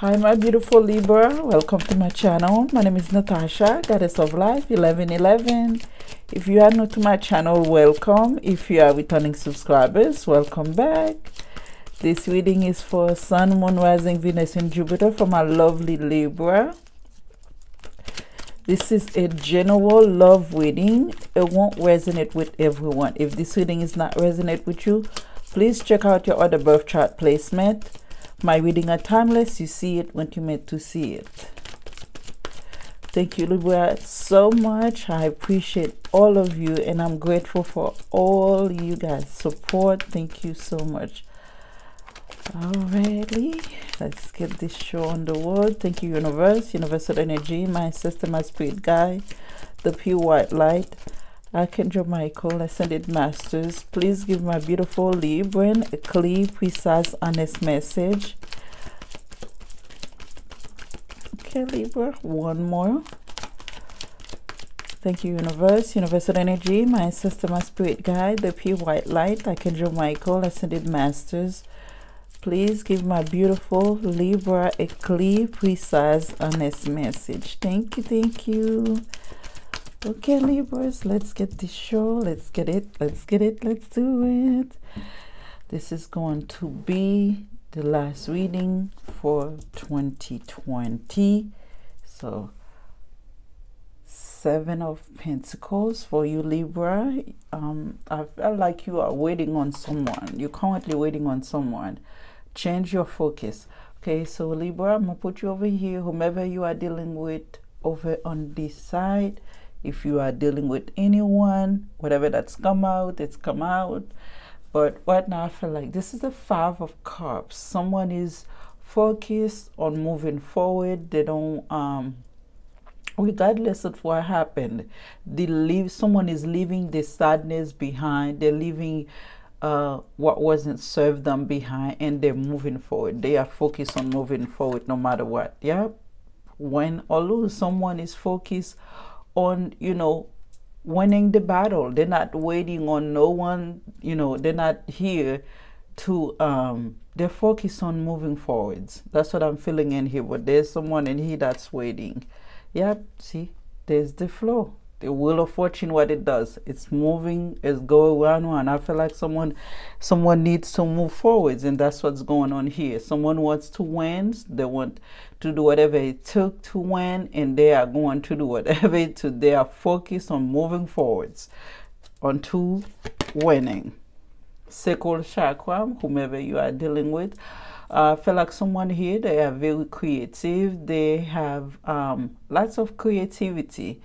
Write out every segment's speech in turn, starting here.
Hi, my beautiful Libra. Welcome to my channel. My name is Natasha, Goddess of Life 1111. If you are new to my channel, welcome. If you are returning subscribers, welcome back. This reading is for Sun, Moon, Rising, Venus, and Jupiter from my lovely Libra. This is a general love reading. It won't resonate with everyone. If this reading is not resonate with you, please check out your other birth chart placement. My reading are timeless. You see it when you meant to see it. Thank you, Libra, so much. I appreciate all of you, and I'm grateful for all you guys' support. Thank you so much. Alrighty, let's get this show on the road. Thank you, Universe, Universal Energy, my system, my spirit guide, the pure white light, Archangel Michael, Ascended Masters. Please give my beautiful Libran a clear, precise, honest message. Okay, Libra, one more. Thank you, Universe, Universal Energy, my system, my spirit guide, the pure white light, Archangel Michael, Ascended Masters. Please give my beautiful Libra a clear, precise, honest message. Thank you, thank you. Okay, Libras, let's get this show. Let's get it. Let's get it. Let's do it. This is going to be the last reading for 2020. So, Seven of Pentacles for you, Libra. Um, I felt like you are waiting on someone. You're currently waiting on someone change your focus okay so libra i'm gonna put you over here whomever you are dealing with over on this side if you are dealing with anyone whatever that's come out it's come out but right now i feel like this is the five of cups someone is focused on moving forward they don't um regardless of what happened they leave someone is leaving the sadness behind they're leaving uh, what wasn't served them behind and they're moving forward. They are focused on moving forward no matter what. Yeah. When although someone is focused on, you know, winning the battle, they're not waiting on no one, you know, they're not here to um they're focused on moving forwards. That's what I'm feeling in here. But there's someone in here that's waiting. Yep, see, there's the flow the wheel of fortune what it does it's moving it's going around and i feel like someone someone needs to move forwards and that's what's going on here. Someone wants to win they want to do whatever it took to win and they are going to do whatever it took. They are focused on moving forwards onto winning. Sacral chakra whomever you are dealing with uh, I feel like someone here they are very creative. They have um, lots of creativity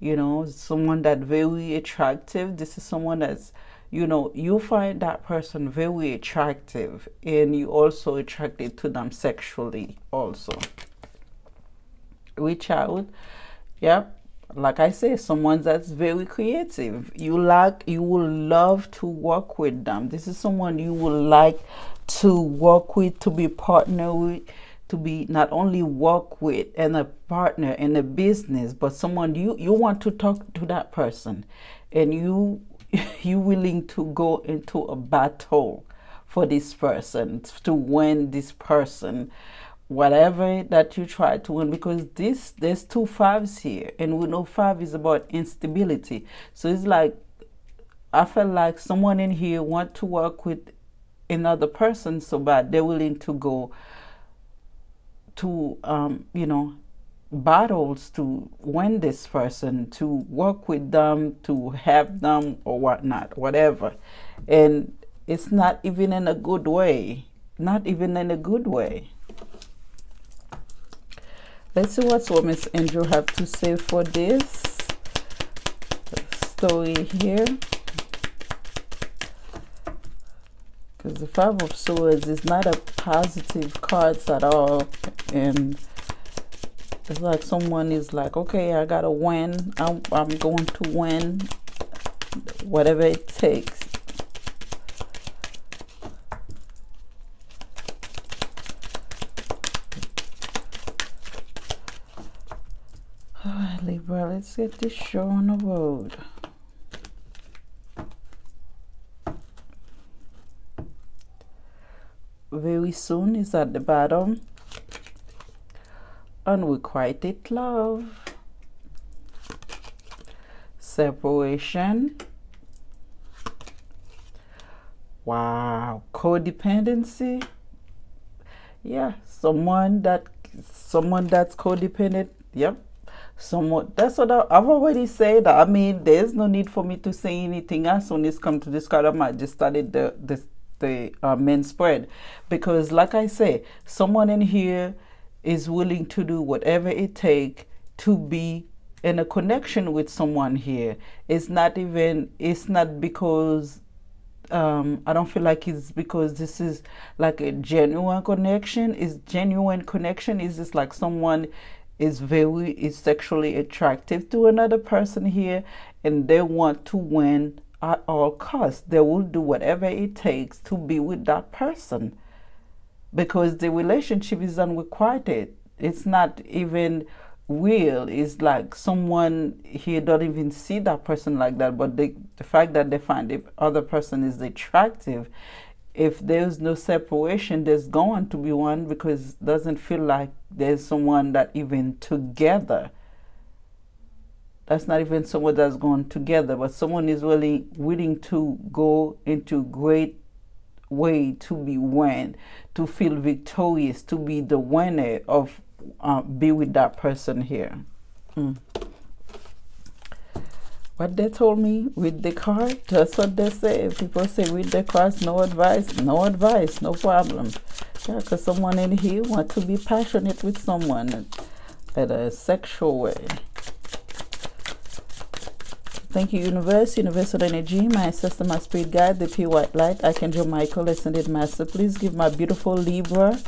you know someone that very attractive. This is someone that's you know you find that person very attractive and you also attracted to them sexually also. Reach out. Yep. Like i say someone that's very creative. You like you will love to work with them. This is someone you will like to work with to be partner with to be not only work with and a partner in a business, but someone you you want to talk to that person, and you you willing to go into a battle for this person to win this person whatever that you try to win. Because this there's two fives here and we know five is about instability. So it's like i felt like someone in here want to work with another person so bad they're willing to go to, um, you know, battles to win this person, to work with them, to have them or whatnot, whatever. And it's not even in a good way. Not even in a good way. Let's see what's what Woman's Angel have to say for this story here. Because the Five of Swords is not a positive card at all. And it's like someone is like okay i gotta win. I'm, I'm going to win whatever it takes. All right libra let's get this show on the road very soon is at the bottom. Unrequited love. Separation. Wow codependency. Yeah someone that someone that's codependent yep. Someone that's what I, have already said. I mean there's no need for me to say anything. Else when it's come to this card i just started the the the uh, men spread. Because like i say someone in here is willing to do whatever it takes to be in a connection with someone here. It's not even it's not because um, I don't feel like it's because this is like a genuine connection. Is genuine connection. Is just like someone is very is sexually attractive to another person here, and they want to win at all costs. They will do whatever it takes to be with that person because the relationship is unrequited. It's not even will It's like someone he don't even see that person like that but the, the fact that they find if other person is attractive if there's no separation there's going to be one because it doesn't feel like there's someone that even together that's not even someone that's gone together but someone is really willing to go into great way to be won to feel victorious to be the winner of uh, be with that person here. Mm. What they told me with the card, that's what they say. People say with the cards, no advice, no advice, no problem. Yeah, because someone in here want to be passionate with someone at a sexual way. Thank you, Universe, Universal Energy, my ancestor, my spirit guide, the pure white light, Archangel Michael, Ascended Master. Please give my beautiful Libra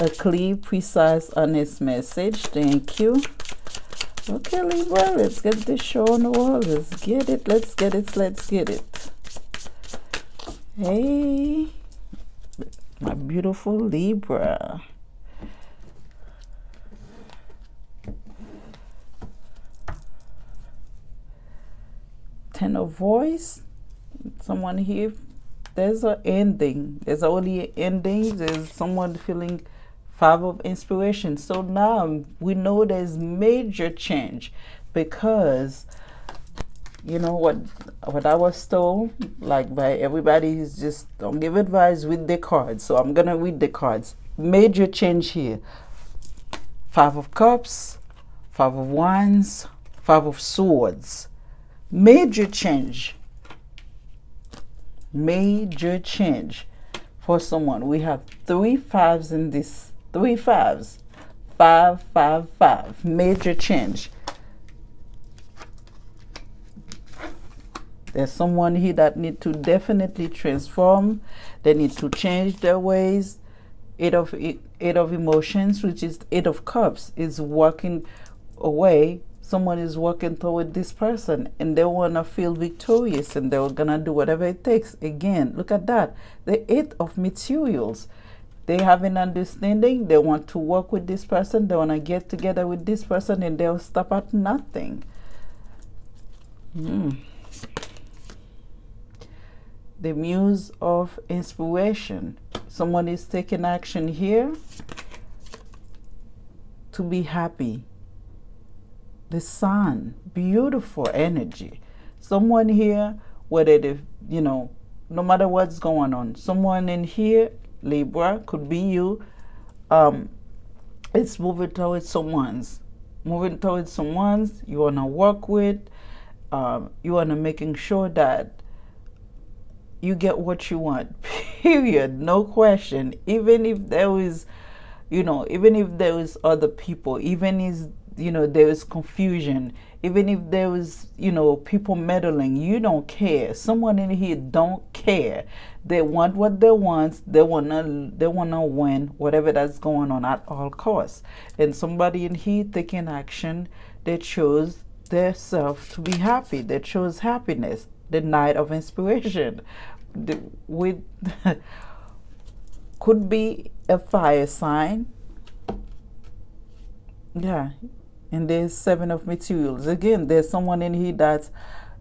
a clear, precise, honest message. Thank you. Okay, Libra, let's get this show on the wall. Let's get it, let's get it, let's get it. Hey, my beautiful Libra. Ten of voice. Someone here. There's an ending. There's only an ending. There's someone feeling five of inspiration so now we know there's major change because you know what what i was told like by everybody is just don't give advice with the cards so i'm gonna read the cards major change here five of cups five of wands five of swords major change major change for someone we have three fives in this three fives. Five, five, five. Major change. There's someone here that need to definitely transform. They need to change their ways. Eight of eight of emotions, which is eight of cups, is walking away. Someone is walking toward this person and they want to feel victorious and they're going to do whatever it takes. Again, look at that. The eight of materials they have an understanding they want to work with this person they want to get together with this person and they'll stop at nothing mm. the muse of inspiration someone is taking action here to be happy the sun beautiful energy someone here whether they you know no matter what's going on someone in here Libra, could be you. Um, it's moving towards someone's, moving towards someone's you want to work with. Um, you want to making sure that you get what you want. Period. No question. Even if there is, you know, even if there is other people, even if you know there is confusion, even if there is you know people meddling, you don't care. Someone in here don't care. They want what they want. They wanna they wanna win whatever that's going on at all costs. And somebody in here taking action, they chose their self to be happy. They chose happiness, the knight of inspiration. The, with could be a fire sign. Yeah. And there's seven of materials. Again, there's someone in here that,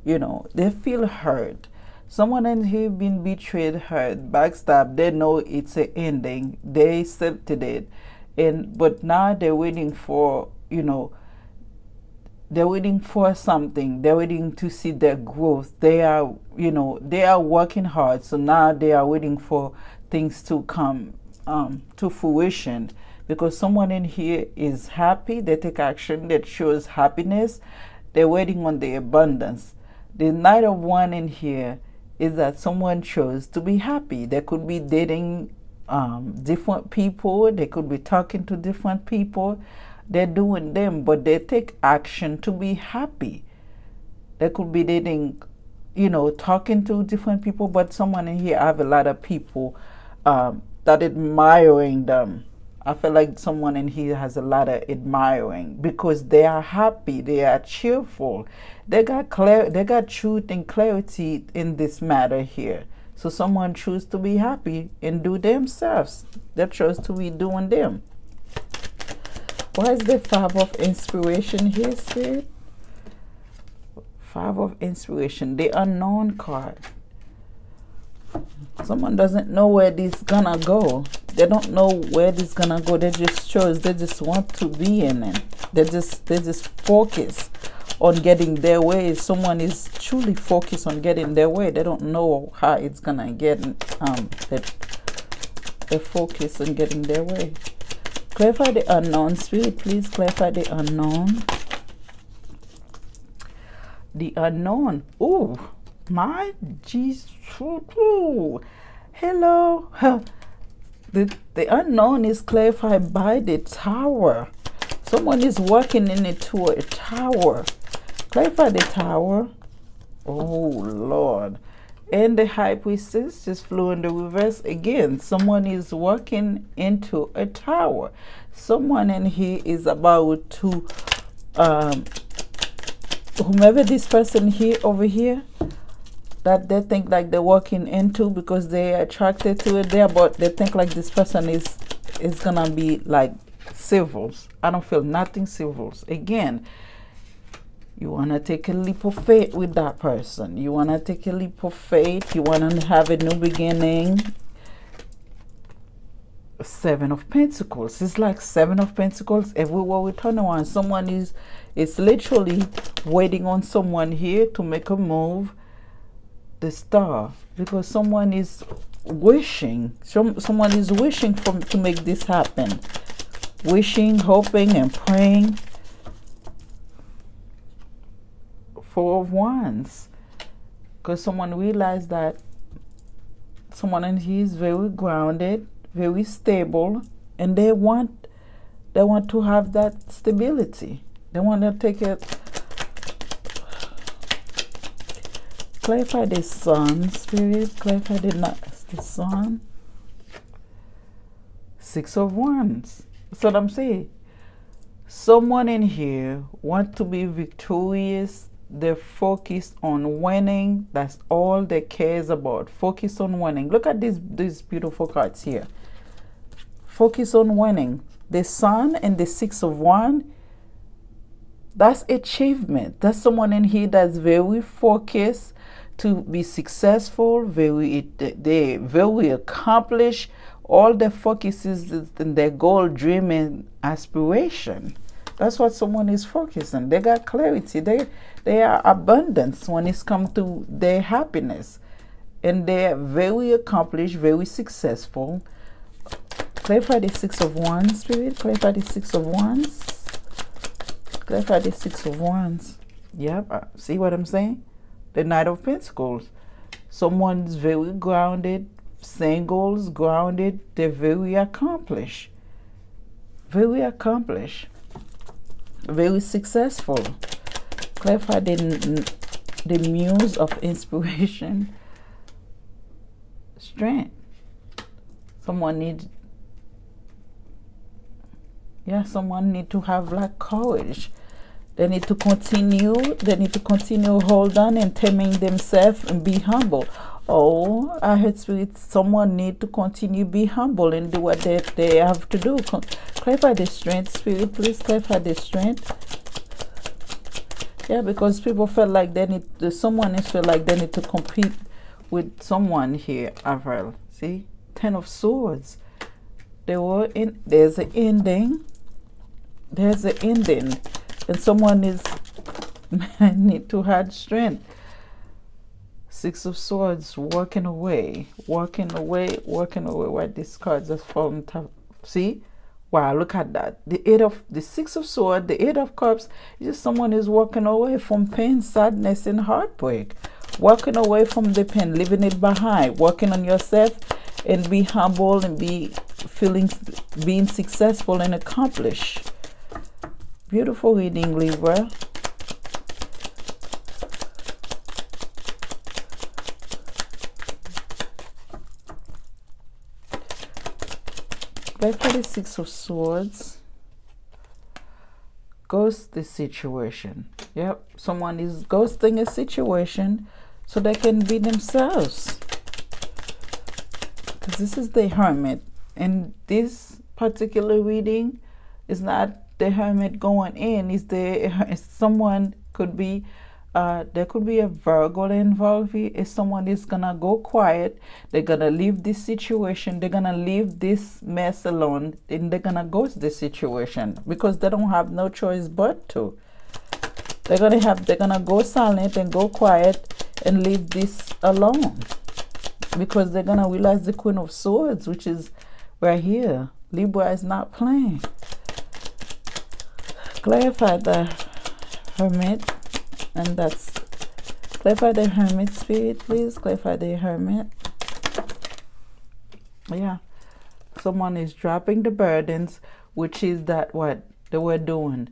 you know, they feel hurt Someone in here been betrayed, hurt, backstabbed. They know it's an ending. They accepted it. and but now they're waiting for you know they're waiting for something they're waiting to see their growth they are you know they are working hard so now they are waiting for things to come um, to fruition because someone in here is happy they take action that shows happiness they're waiting on the abundance. The knight of one in here is that someone chose to be happy. They could be dating um, different people they could be talking to different people they're doing them but they take action to be happy. They could be dating you know talking to different people but someone in here I have a lot of people um, that admiring them I feel like someone in here has a lot of admiring because they are happy, they are cheerful, they got clear, they got truth and clarity in this matter here. So someone choose to be happy and do themselves. They chose to be doing them. Why is the five of inspiration here, Spirit? Five of inspiration, the unknown card. Someone doesn't know where this gonna go. They don't know where this gonna go. They just chose. They just want to be in it. They just they just focus on getting their way. Someone is truly focused on getting their way. They don't know how it's gonna get. Um, they they focus on getting their way. Clarify the unknown, spirit. Please clarify the unknown. The unknown. Oh my Jesus. Hello. The, the unknown is clarified by the tower. Someone is walking into a tower. Clarify the tower. Oh, Lord. And the high priestess just flew in the reverse again. Someone is walking into a tower. Someone in here is about to, um, whomever this person here over here, that they think like they're walking into because they're attracted to it there, but they think like this person is is gonna be like civils. I don't feel nothing civils. Again, you wanna take a leap of faith with that person. You wanna take a leap of faith. You wanna have a new beginning. Seven of Pentacles. It's like Seven of Pentacles everywhere we turn around. Someone is, it's literally waiting on someone here to make a move the star because someone is wishing some someone is wishing for to make this happen. Wishing hoping and praying four of wands because someone realized that someone and he is very grounded very stable and they want they want to have that stability. They want to take it clarify the sun spirit. Clarify the, the sun. Six of wands. That's what i'm saying someone in here want to be victorious. They're focused on winning. That's all they cares about. Focus on winning. Look at these these beautiful cards here. Focus on winning. The sun and the six of wands that's achievement that's someone in here that's very focused to be successful, very eh, they very accomplished. All their focus is in their goal, dream, and aspiration. That's what someone is focused On. They got clarity. They they are abundance when it's come to their happiness. And they are very accomplished, very successful. Clarify the six of wands, spirit. Clarify the six of wands. Clarify the six of wands. Yep. Uh, see what I'm saying? the Knight of Pentacles. Someone's very grounded, singles, grounded, they're very accomplished. Very accomplished. Very successful. Clarify the, the muse of inspiration. Strength. Someone needs yeah, someone need to have like courage they need to continue. They need to continue hold on and taming themselves and be humble. Oh, I heard spirit. Someone need to continue be humble and do what they, they have to do. clarify the strength, spirit. Please clarify the strength. Yeah, because people felt like they need. To, someone is feel like they need to compete with someone here. Avril, see, ten of swords. There were in there's an ending. There's an ending. And someone is need to have strength. Six of Swords walking away, walking away, walking away. Where these cards are from top. See? Wow, look at that. The eight of the six of swords, the eight of cups, just someone is walking away from pain, sadness, and heartbreak. Walking away from the pain, leaving it behind, working on yourself and be humble and be feeling being successful and accomplished. Beautiful reading, Libra. Back to the Six of Swords. Ghost the situation. Yep, someone is ghosting a situation so they can be themselves. Because this is the Hermit. And this particular reading is not the Hermit going in. Is the someone could be uh, there could be a Virgo involved here. if someone is gonna go quiet. They're gonna leave this situation. They're gonna leave this mess alone. And they're gonna ghost this situation because they don't have no choice but to. They're gonna have they're gonna go silent and go quiet and leave this alone because they're gonna realize the queen of swords which is right here. Libra is not playing clarify the hermit and that's clarify the hermit spirit please. Clarify the hermit. Yeah. Someone is dropping the burdens which is that what they were doing.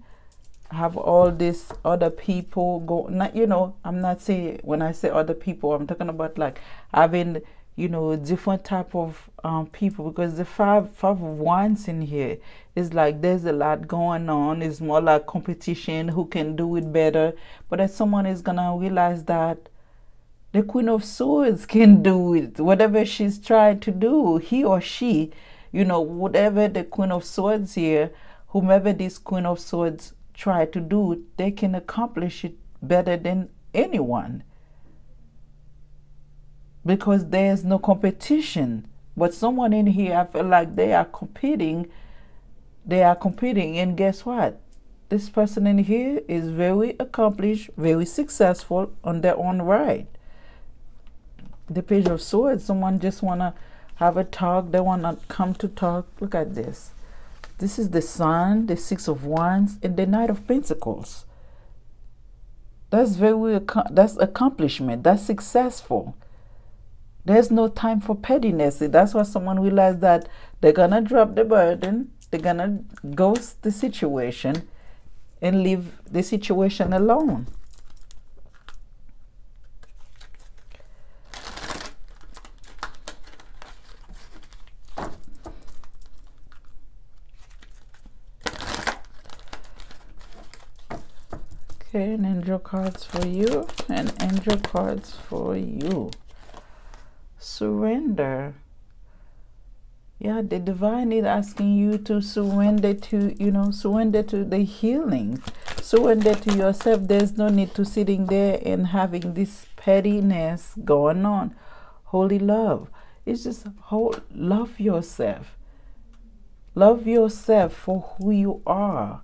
Have all these other people go not you know i'm not saying when i say other people i'm talking about like having you know different type of um, people because the five five of wands in here is like there's a lot going on. It's more like competition who can do it better. But that someone is gonna realize that the queen of swords can do it. Whatever she's trying to do he or she you know whatever the queen of swords here whomever this queen of swords try to do they can accomplish it better than anyone because there's no competition. But someone in here, I feel like they are competing. They are competing, and guess what? This person in here is very accomplished, very successful on their own right. The Page of Swords, someone just want to have a talk. They want to come to talk. Look at this. This is the Sun, the Six of Wands, and the Knight of Pentacles. That's very, that's accomplishment. That's successful. There's no time for pettiness. That's why someone realized that they're gonna drop the burden, they're gonna ghost the situation and leave the situation alone. Okay, and angel cards for you and angel cards for you surrender. Yeah the divine is asking you to surrender to you know surrender to the healing. Surrender to yourself. There's no need to sitting there and having this pettiness going on. Holy love. It's just whole love yourself. Love yourself for who you are.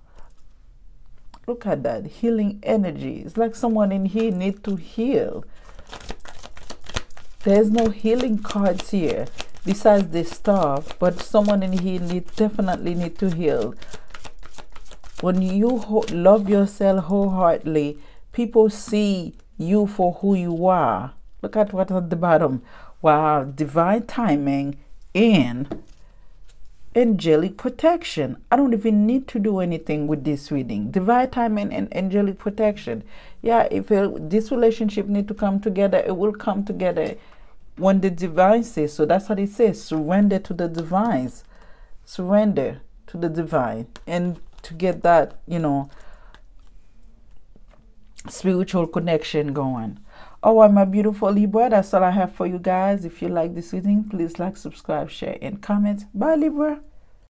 Look at that. Healing energy. It's like someone in here need to heal there's no healing cards here besides this stuff, but someone in here need definitely need to heal. When you love yourself wholeheartedly, people see you for who you are. Look at what's at the bottom. Wow, divine timing and angelic protection. I don't even need to do anything with this reading. Divine timing and angelic protection. Yeah, if this relationship need to come together, it will come together when the divine says so. That's what it says. Surrender to the divine. Surrender to the divine. And to get that, you know, spiritual connection going. Oh, I'm a beautiful Libra. That's all I have for you guys. If you like this reading, please like, subscribe, share, and comment. Bye, Libra.